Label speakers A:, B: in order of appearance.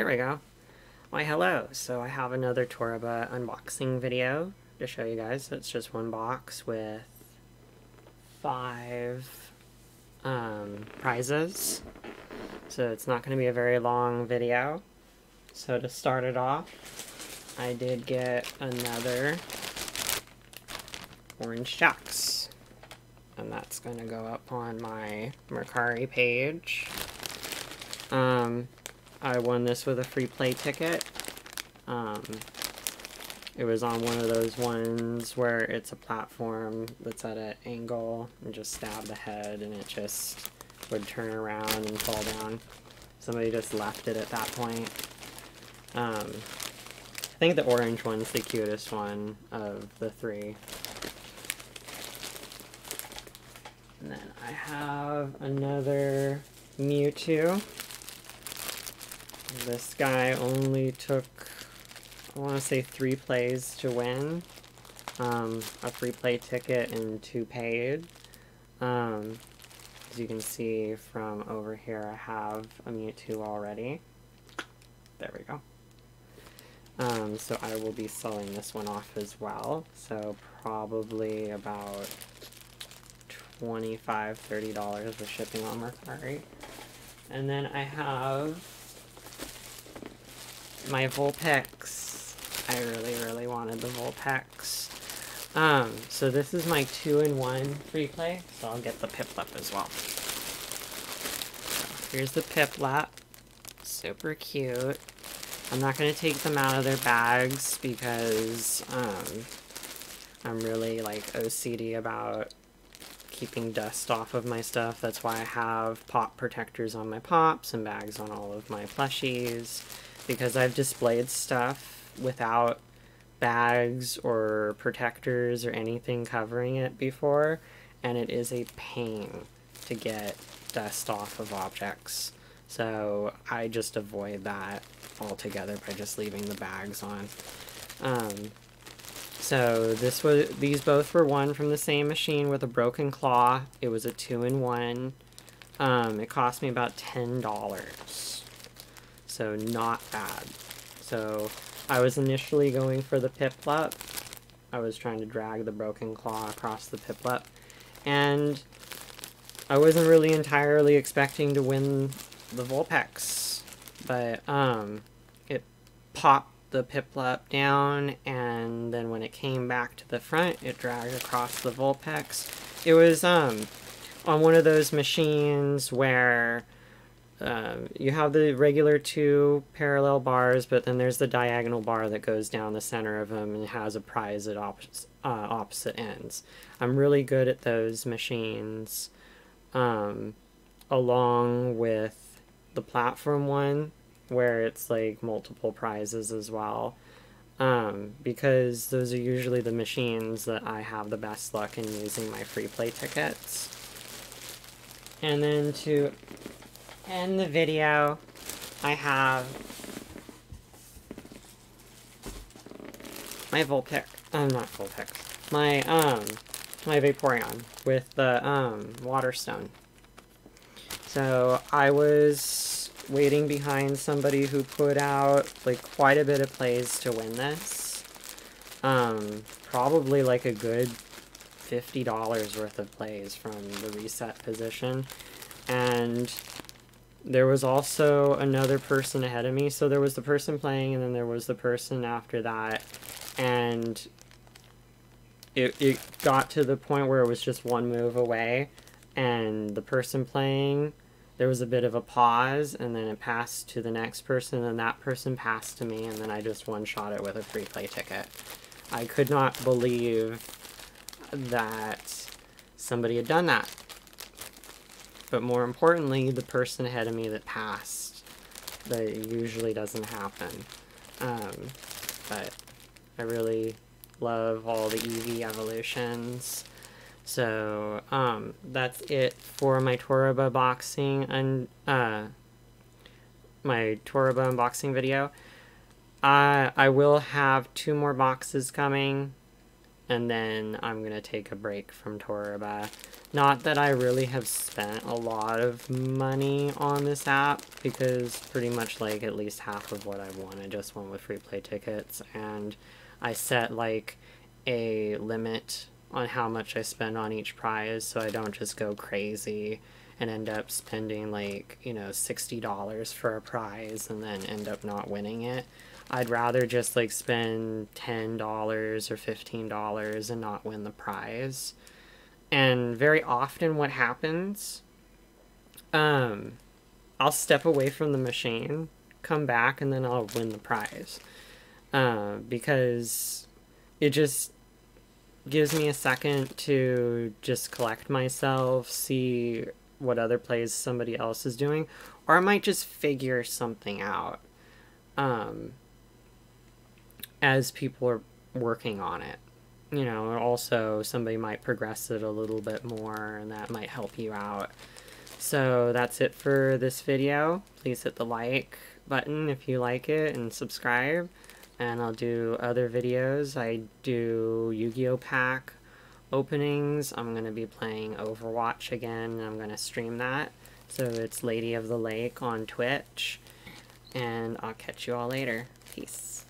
A: There we go. Why hello. So I have another Toreba unboxing video to show you guys. It's just one box with five um, prizes. So it's not going to be a very long video. So to start it off, I did get another Orange Chax. And that's going to go up on my Mercari page. Um, I won this with a free play ticket. Um, it was on one of those ones where it's a platform that's at an angle and just stab the head and it just would turn around and fall down. Somebody just left it at that point. Um, I think the orange one's the cutest one of the three. And then I have another Mewtwo. This guy only took, I want to say three plays to win. Um, a free play ticket and two paid. Um, as you can see from over here, I have a Mewtwo already. There we go. Um, so I will be selling this one off as well. So probably about $25, $30 with shipping on Mercari. And then I have my Vulpix. I really, really wanted the Vulpix. Um, so this is my two-in-one free play, so I'll get the Piplup as well. So here's the Piplup. Super cute. I'm not going to take them out of their bags because um, I'm really like OCD about keeping dust off of my stuff. That's why I have pop protectors on my pops and bags on all of my plushies because I've displayed stuff without bags or protectors or anything covering it before, and it is a pain to get dust off of objects. So I just avoid that altogether by just leaving the bags on. Um, so this was these both were one from the same machine with a broken claw. It was a two-in-one. Um, it cost me about ten dollars so not bad. So I was initially going for the Piplup. I was trying to drag the Broken Claw across the Piplup, and I wasn't really entirely expecting to win the Vulpix, but um, it popped the Piplup down, and then when it came back to the front, it dragged across the Vulpix. It was um, on one of those machines where um, you have the regular two parallel bars, but then there's the diagonal bar that goes down the center of them and has a prize at op uh, opposite ends. I'm really good at those machines, um, along with the platform one, where it's like multiple prizes as well. Um, because those are usually the machines that I have the best luck in using my free play tickets. And then to in the video, I have my Vulpix, um, not Vulpix, my, um, my Vaporeon with the, um, Waterstone. So, I was waiting behind somebody who put out, like, quite a bit of plays to win this. Um, probably, like, a good $50 worth of plays from the reset position. And there was also another person ahead of me. So there was the person playing, and then there was the person after that. And it, it got to the point where it was just one move away. And the person playing, there was a bit of a pause, and then it passed to the next person, and that person passed to me, and then I just one shot it with a free play ticket. I could not believe that somebody had done that but more importantly, the person ahead of me that passed. That usually doesn't happen. Um, but I really love all the Eevee evolutions. So, um, that's it for my Toreba boxing and, uh, my Toreba unboxing video. Uh, I will have two more boxes coming and then I'm gonna take a break from Toreba. Not that I really have spent a lot of money on this app because pretty much like at least half of what I won I just won with free play tickets and I set like a limit on how much I spend on each prize so I don't just go crazy and end up spending like, you know, $60 for a prize and then end up not winning it. I'd rather just like spend $10 or $15 and not win the prize. And very often what happens um I'll step away from the machine, come back and then I'll win the prize. Uh, because it just gives me a second to just collect myself, see what other plays somebody else is doing, or I might just figure something out. Um, as people are working on it. You know, also somebody might progress it a little bit more and that might help you out. So that's it for this video. Please hit the like button if you like it and subscribe. And I'll do other videos. I do Yu-Gi-Oh! pack openings. I'm going to be playing Overwatch again. and I'm going to stream that. So it's Lady of the Lake on Twitch. And I'll catch you all later. Peace.